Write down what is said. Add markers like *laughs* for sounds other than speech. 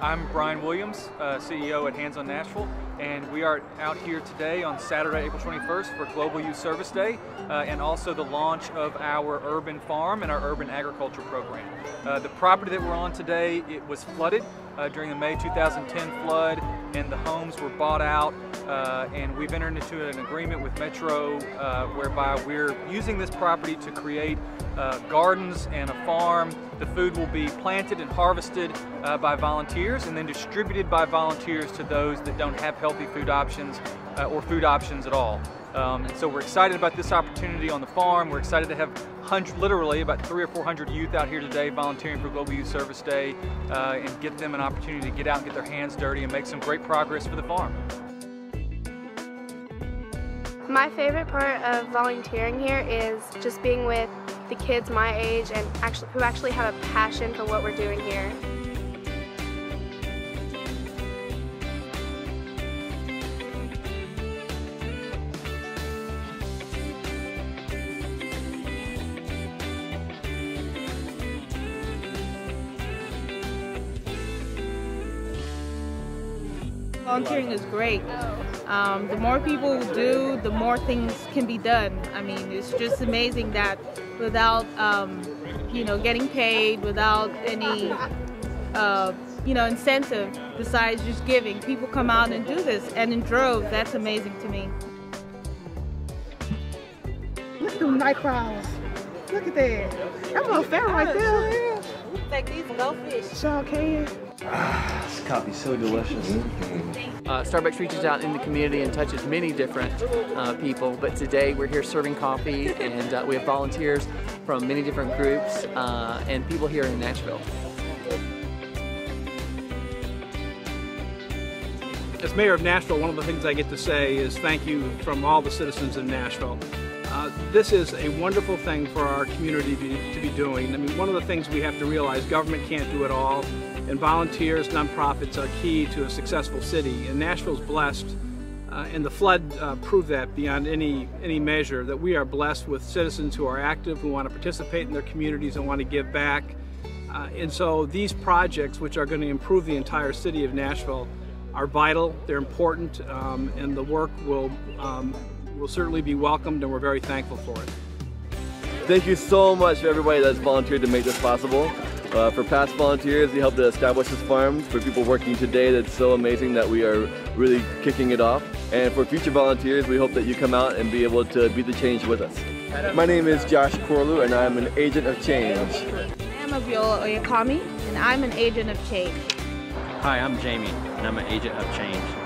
I'm Brian Williams, uh, CEO at Hands on Nashville, and we are out here today on Saturday, April 21st for Global Youth Service Day uh, and also the launch of our urban farm and our urban agriculture program. Uh, the property that we're on today, it was flooded uh, during the May 2010 flood and the homes were bought out uh, and we've entered into an agreement with Metro uh, whereby we're using this property to create uh, gardens and a farm. The food will be planted and harvested uh, by volunteers and then distributed by volunteers to those that don't have healthy food options uh, or food options at all. Um, and so we're excited about this opportunity on the farm. We're excited to have hundred, literally about three or four hundred youth out here today volunteering for Global Youth Service Day uh, and get them an opportunity to get out and get their hands dirty and make some great progress for the farm. My favorite part of volunteering here is just being with the kids my age and actually who actually have a passion for what we're doing here. Volunteering is great. Um, the more people do, the more things can be done. I mean, it's just amazing that without, um, you know, getting paid, without any, uh, you know, incentive besides just giving, people come out and do this, and in droves. That's amazing to me. Look at them night crowds. Look at that. That's a fair right there. Like these goldfish. Sure can. This coffee's so delicious. Uh, Starbucks reaches out in the community and touches many different uh, people, but today we're here serving coffee *laughs* and uh, we have volunteers from many different groups uh, and people here in Nashville. As mayor of Nashville, one of the things I get to say is thank you from all the citizens in Nashville. Uh, this is a wonderful thing for our community to be, to be doing. I mean, one of the things we have to realize, government can't do it all, and volunteers, nonprofits are key to a successful city. And Nashville's blessed, uh, and the flood uh, proved that beyond any, any measure, that we are blessed with citizens who are active, who want to participate in their communities and want to give back. Uh, and so these projects, which are going to improve the entire city of Nashville, are vital, they're important, um, and the work will um, will certainly be welcomed and we're very thankful for it. Thank you so much for everybody that's volunteered to make this possible. Uh, for past volunteers, we helped to establish this farm. For people working today, that's so amazing that we are really kicking it off. And for future volunteers, we hope that you come out and be able to be the change with us. My name is Josh Corlew and I'm an agent of change. I'm Abiola Oyakami, and I'm an agent of change. Hi, I'm Jamie, and I'm an agent of change.